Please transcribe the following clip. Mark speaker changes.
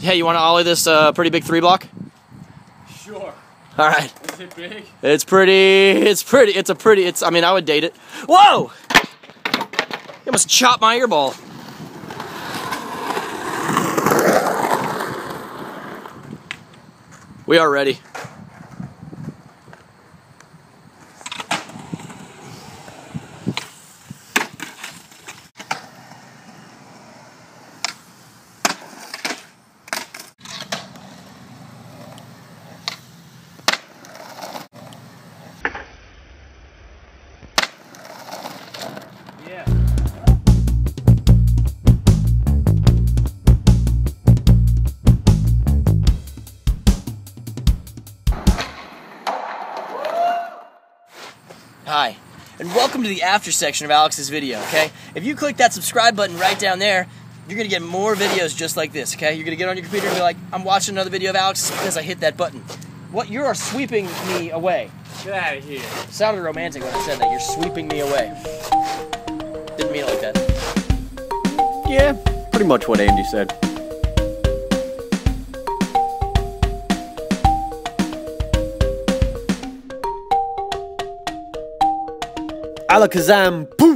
Speaker 1: Hey, you want to ollie this uh, pretty big three block?
Speaker 2: Sure.
Speaker 1: All right.
Speaker 2: Is it big?
Speaker 1: It's pretty. It's pretty. It's a pretty. It's. I mean, I would date it. Whoa! You almost chopped my earball. We are ready. Hi, and welcome to the after section of Alex's video, okay? If you click that subscribe button right down there, you're gonna get more videos just like this, okay? You're gonna get on your computer and be like, I'm watching another video of Alex because I hit that button. What you are sweeping me away.
Speaker 2: Get out of here.
Speaker 1: sounded romantic when I said that. You're sweeping me away. Didn't mean it like that.
Speaker 3: Yeah, pretty much what Andy said. Alakazam, boom!